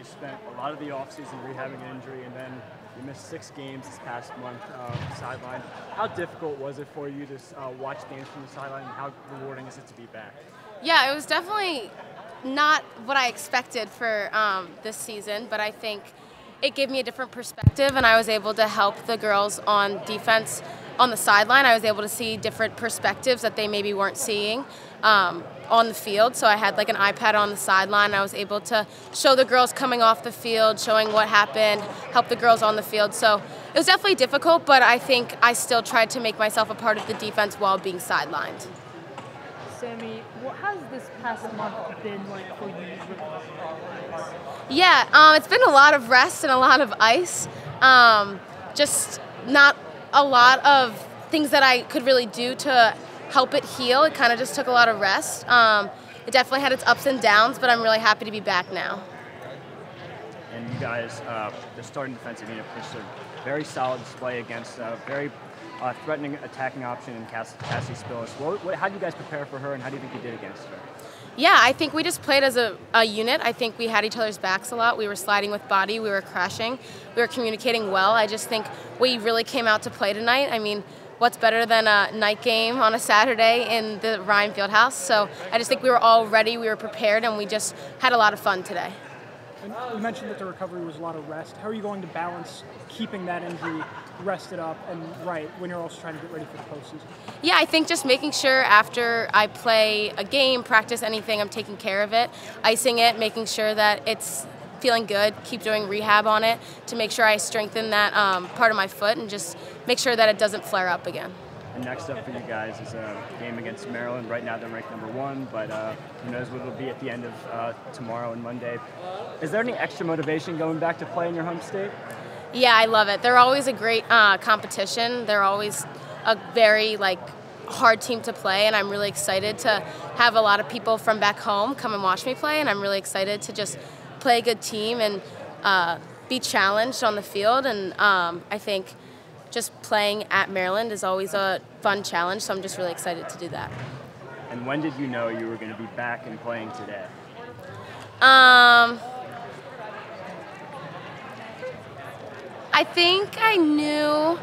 you spent a lot of the offseason rehabbing an injury, and then you missed six games this past month uh, sideline. How difficult was it for you to uh, watch games from the sideline, and how rewarding is it to be back? Yeah, it was definitely not what I expected for um, this season, but I think it gave me a different perspective, and I was able to help the girls on defense on the sideline. I was able to see different perspectives that they maybe weren't seeing. Um, on the field. So I had like an iPad on the sideline. I was able to show the girls coming off the field, showing what happened, help the girls on the field. So it was definitely difficult, but I think I still tried to make myself a part of the defense while being sidelined. Sammy, what has this past month been like for you? Yeah, um, it's been a lot of rest and a lot of ice. Um, just not a lot of things that I could really do to help it heal. It kind of just took a lot of rest. Um, it definitely had its ups and downs, but I'm really happy to be back now. And you guys, uh, the starting defensive unit, pitched a very solid display against a very uh, threatening attacking option in Cass- Cassie Spilis. What, what, how do you guys prepare for her, and how do you think you did against her? Yeah, I think we just played as a, a, unit. I think we had each other's backs a lot. We were sliding with body, we were crashing, we were communicating well. I just think we really came out to play tonight. I mean, what's better than a night game on a Saturday in the Ryan Fieldhouse? So I just think we were all ready, we were prepared, and we just had a lot of fun today. And uh, you mentioned that the recovery was a lot of rest. How are you going to balance keeping that injury rested up and right when you're also trying to get ready for the postseason? Yeah, I think just making sure after I play a game, practice anything, I'm taking care of it, icing it, making sure that it's feeling good, keep doing rehab on it to make sure I strengthen that um, part of my foot and just make sure that it doesn't flare up again. And next up for you guys is a game against Maryland. Right now they're ranked number one, but uh, who knows what it'll be at the end of uh, tomorrow and Monday. Is there any extra motivation going back to play in your home state? Yeah, I love it. They're always a great uh, competition. They're always a very like hard team to play, and I'm really excited to have a lot of people from back home come and watch me play, and I'm really excited to just play a good team and uh, be challenged on the field. And um, I think just playing at Maryland is always a fun challenge, so I'm just really excited to do that. And when did you know you were going to be back and playing today? Um, I think I knew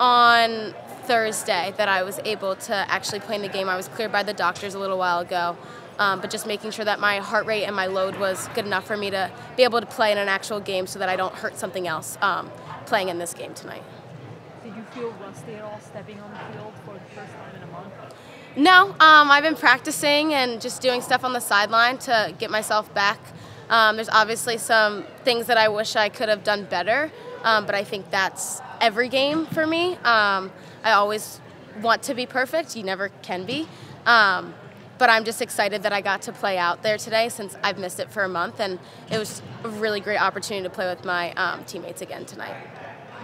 on Thursday that I was able to actually play in the game. I was cleared by the doctors a little while ago um, but just making sure that my heart rate and my load was good enough for me to be able to play in an actual game so that I don't hurt something else um, playing in this game tonight. Did you feel rusty at all stepping on the field for the first time in a month? No, um, I've been practicing and just doing stuff on the sideline to get myself back. Um, there's obviously some things that I wish I could have done better, um, but I think that's every game for me. Um, I always want to be perfect. You never can be. Um, but I'm just excited that I got to play out there today since I've missed it for a month, and it was a really great opportunity to play with my um, teammates again tonight.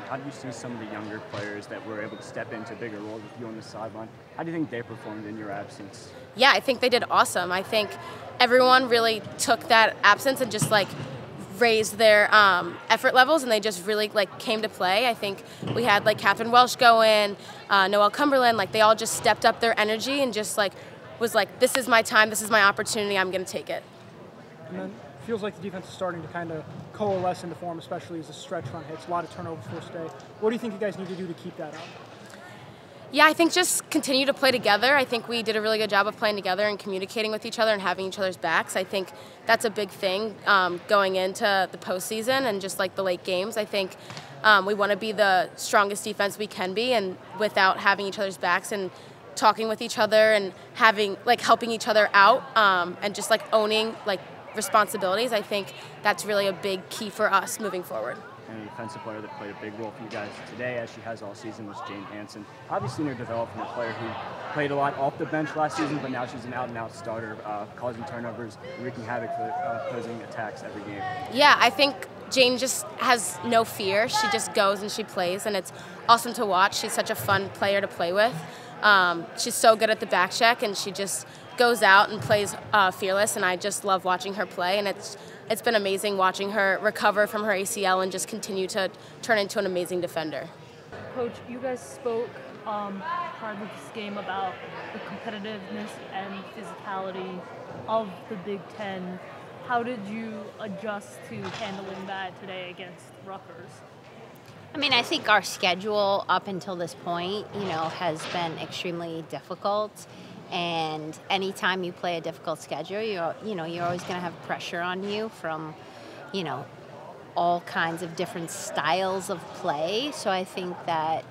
How do you see some of the younger players that were able to step into bigger roles with you on the sideline? How do you think they performed in your absence? Yeah, I think they did awesome. I think everyone really took that absence and just like raised their um, effort levels and they just really like came to play. I think we had like Catherine Welsh go in, uh, Noelle Cumberland, like they all just stepped up their energy and just like was like, this is my time, this is my opportunity, I'm going to take it. And then it feels like the defense is starting to kind of coalesce into form, especially as the stretch run hits. A lot of turnovers first day. What do you think you guys need to do to keep that up? Yeah, I think just continue to play together. I think we did a really good job of playing together and communicating with each other and having each other's backs. I think that's a big thing um, going into the postseason and just like the late games. I think um, we want to be the strongest defense we can be, and without having each other's backs and talking with each other and having like helping each other out um, and just like owning like responsibilities. I think that's really a big key for us moving forward. And a defensive player that played a big role for you guys today, as she has all season, was Jane Hanson. Obviously, you're developing a player who played a lot off the bench last season, but now she's an out-and-out starter, uh, causing turnovers, wreaking havoc for uh, opposing attacks every game. Yeah, I think Jane just has no fear. She just goes and she plays, and it's awesome to watch. She's such a fun player to play with. Um, she's so good at the back check, and she just goes out and plays uh, fearless. And I just love watching her play, and it's it's been amazing watching her recover from her ACL and just continue to turn into an amazing defender. Coach, you guys spoke um, part of this game about the competitiveness and physicality of the Big Ten. how did you adjust to handling that today against Rutgers? I mean, I think our schedule up until this point, you know, has been extremely difficult. And anytime you play a difficult schedule, you you know, you're always going to have pressure on you from, you know, all kinds of different styles of play. So I think that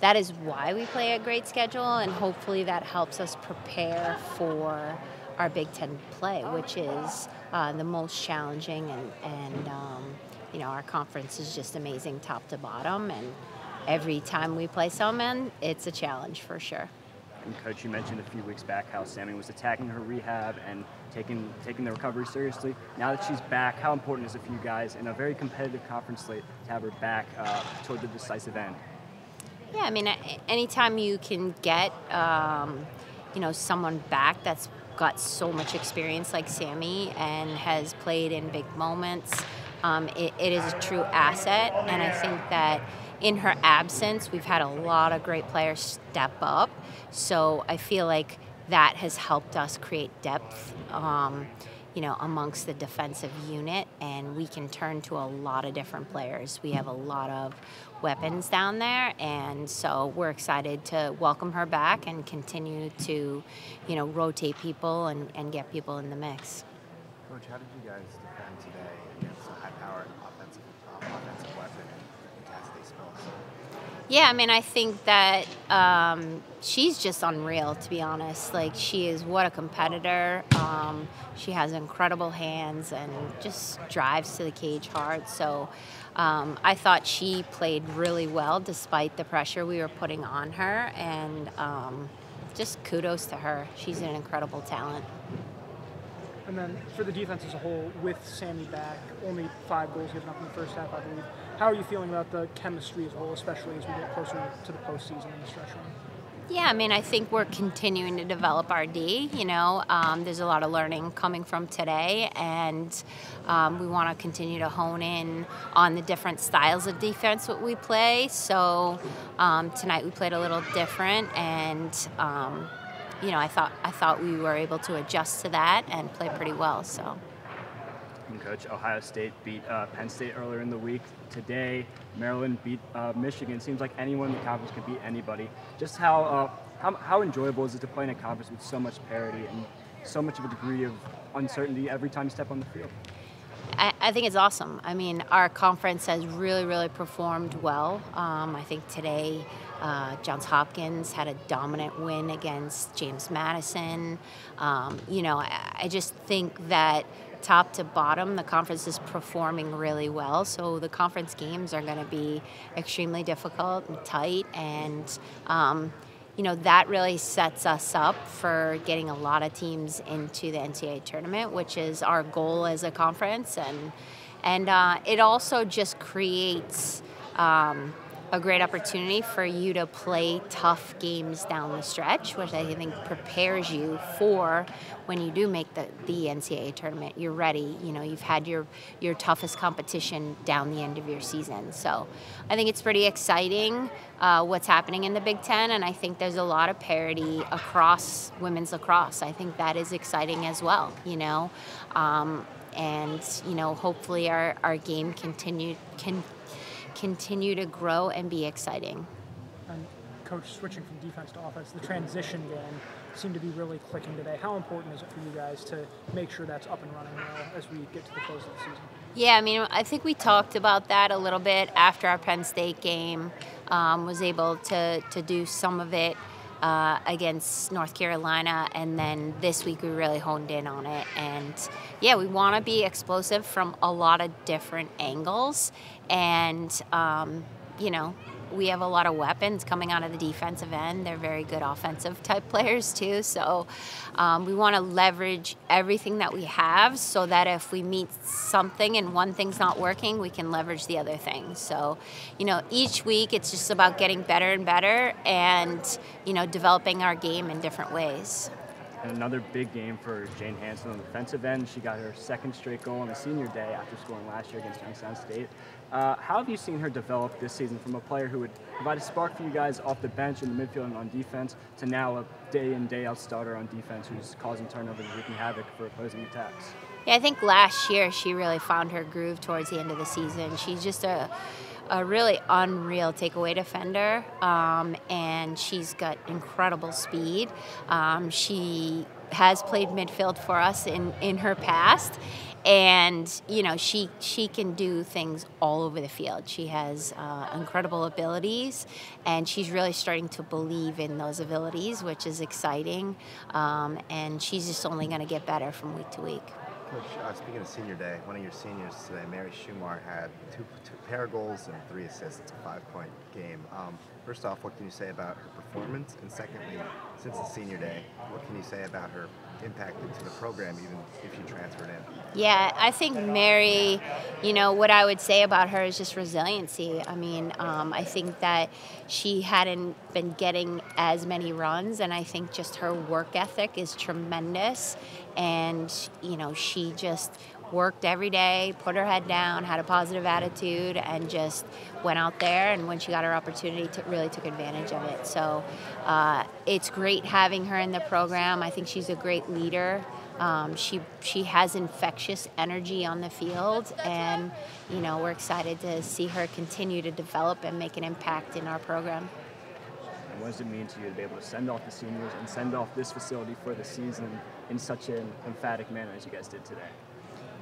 that is why we play a great schedule, and hopefully that helps us prepare for our Big Ten play, which is uh, the most challenging and, and um, you know, our conference is just amazing top to bottom. And every time we play someone, it's a challenge for sure. And coach, you mentioned a few weeks back how Sammy was attacking her rehab and taking taking the recovery seriously. Now that she's back, how important is it for you guys in a very competitive conference slate to have her back uh, toward the decisive end? Yeah, I mean, anytime you can get um, you know someone back that's got so much experience like Sammy and has played in big moments um, it, it is a true asset, and I think that in her absence, we've had a lot of great players step up. So I feel like that has helped us create depth, um, you know, amongst the defensive unit, and we can turn to a lot of different players. We have a lot of weapons down there, and so we're excited to welcome her back and continue to, you know, rotate people and, and get people in the mix. Coach, how did you guys defend today against a high-powered offensive, um, offensive weapon in Cassidy Spilis? Yeah, I mean, I think that um, she's just unreal, to be honest. Like, she is what a competitor. Um, she has incredible hands and just drives to the cage hard. So um, I thought she played really well despite the pressure we were putting on her. And um, just kudos to her. She's an incredible talent. And then for the defense as a whole, with Sammy back, only five goals given up in the first half, I believe. How are you feeling about the chemistry as a whole, especially as we get closer to the postseason in the stretch run? Yeah, I mean, I think we're continuing to develop our D. You know, um, there's a lot of learning coming from today, and um, we want to continue to hone in on the different styles of defense that we play. So um, tonight we played a little different, and um, you know, I thought I thought we were able to adjust to that and play pretty well. So. Coach, Ohio State beat uh, Penn State earlier in the week. Today, Maryland beat uh, Michigan. Seems like anyone in the conference can beat anybody. Just how, uh, how how enjoyable is it to play in a conference with so much parity and so much of a degree of uncertainty every time you step on the field? I, I think it's awesome. I mean, our conference has really, really performed well. Um, I think today uh, Johns Hopkins had a dominant win against James Madison. Um, you know, I, I just think that top to bottom, the conference is performing really well. So the conference games are going to be extremely difficult and tight, and um, you know that really sets us up for getting a lot of teams into the NCAA tournament, which is our goal as a conference, and and uh, it also just creates. Um, a great opportunity for you to play tough games down the stretch, which I think prepares you for when you do make the, the NCAA tournament. You're ready. You know, you've had your your toughest competition down the end of your season. So I think it's pretty exciting uh, what's happening in the Big Ten, and I think there's a lot of parity across women's lacrosse. I think that is exciting as well. You know. Um, and you know, hopefully our, our game continue can continue to grow and be exciting. And coach, switching from defense to offense, the transition game seemed to be really clicking today. How important is it for you guys to make sure that's up and running now as we get to the close of the season? Yeah, I mean, I think we talked about that a little bit after our Penn State game. Um, was able to to do some of it uh, against North Carolina, and then this week we really honed in on it. And yeah, we want to be explosive from a lot of different angles, and um, you know, we have a lot of weapons coming out of the defensive end. They're very good offensive type players too. So um, we want to leverage everything that we have so that if we meet something and one thing's not working, we can leverage the other thing. So, you know, each week it's just about getting better and better and, you know, developing our game in different ways. And another big game for Jane Hanson on the defensive end. She got her second straight goal on the senior day after scoring last year against Youngstown State. Uh, how have you seen her develop this season from a player who would provide a spark for you guys off the bench in the midfield and on defense to now a day in, day out starter on defense who's causing turnovers and wreaking havoc for opposing attacks? Yeah, I think last year she really found her groove towards the end of the season. She's just a a really unreal takeaway defender, um, and she's got incredible speed. Um, she has played midfield for us in, in her past, and you know she she can do things all over the field. She has uh, incredible abilities, and she's really starting to believe in those abilities, which is exciting. Um, and she's just only going to get better from week to week. Uh, speaking of senior day, one of your seniors today, Mary Schumar, had two, two pair goals and three assists. It's a five-point game. Um, first off, what can you say about her performance? And secondly, since the senior day, what can you say about her impact into the program, even if she transferred in? Yeah, I think Mary, you know, what I would say about her is just resiliency. I mean, um, I think that she hadn't been getting as many runs, and I think just her work ethic is tremendous. And, you know, she just worked every day, put her head down, had a positive attitude, and just went out there. And when she got her opportunity, to, really took advantage of it. So uh, it's great having her in the program. I think she's a great leader. Um, she she has infectious energy on the field, and you know we're excited to see her continue to develop and make an impact in our program. What does it mean to you to be able to send off the seniors and send off this facility for the season in such an emphatic manner as you guys did today?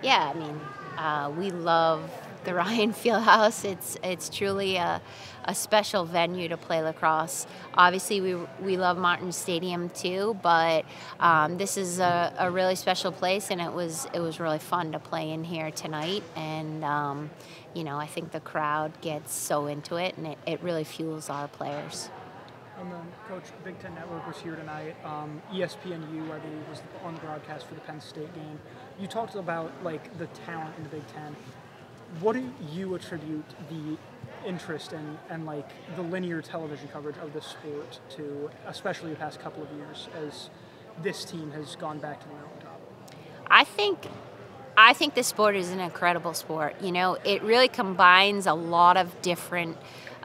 Yeah, I mean, uh, we love the Ryan Fieldhouse. It's it's truly a, a special venue to play lacrosse. Obviously, we we love Martin Stadium too, but um, this is a, a, really special place, and it was it was really fun to play in here tonight. And um, you know, I think the crowd gets so into it, and it, it really fuels our players. And then, Coach, Big Ten Network was here tonight. Um, ESPNU, I believe, was on the broadcast for the Penn State game. You talked about like the talent in the Big Ten. What do you attribute the interest in and like the linear television coverage of this sport to, especially the past couple of years, as this team has gone back to the mountaintop? I think I think this sport is an incredible sport. You know, it really combines a lot of different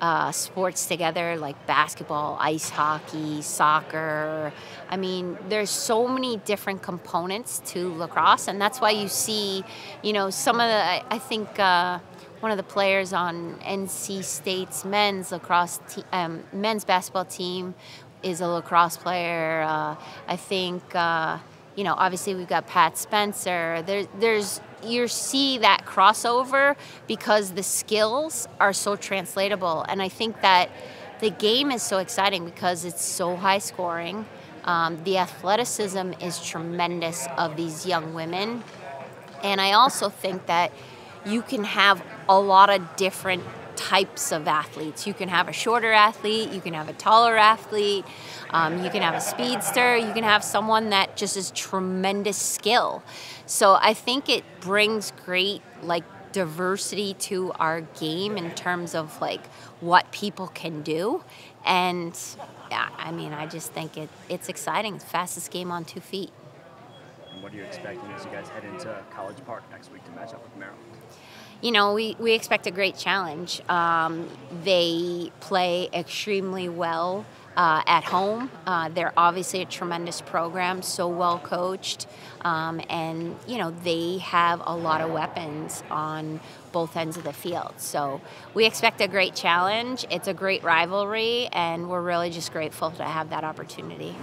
uh, sports together like basketball, ice hockey, soccer. I mean, there's so many different components to lacrosse, and that's why you see, you know, some of the, I think, uh, one of the players on NC State's men's lacrosse, te- um, men's basketball team is a lacrosse player. Uh, I think, uh, you know, obviously we've got Pat Spencer. There, there's you see that crossover because the skills are so translatable. And I think that the game is so exciting because it's so high scoring. Um, the athleticism is tremendous of these young women. And I also think that you can have a lot of different types of athletes. You can have a shorter athlete, you can have a taller athlete, um, you can have a speedster, you can have someone that just is tremendous skill. So I think it brings great like diversity to our game in terms of like what people can do. And yeah, I mean, I just think it, it's exciting. Fastest game on two feet. And what are you expecting as you guys head into College Park next week to match up with Maryland? You know, we, we expect a great challenge. Um, they play extremely well uh, at home. Uh, they're obviously a tremendous program, so well coached, um, and you know they have a lot of weapons on both ends of the field. So we expect a great challenge. It's a great rivalry, and we're really just grateful to have that opportunity.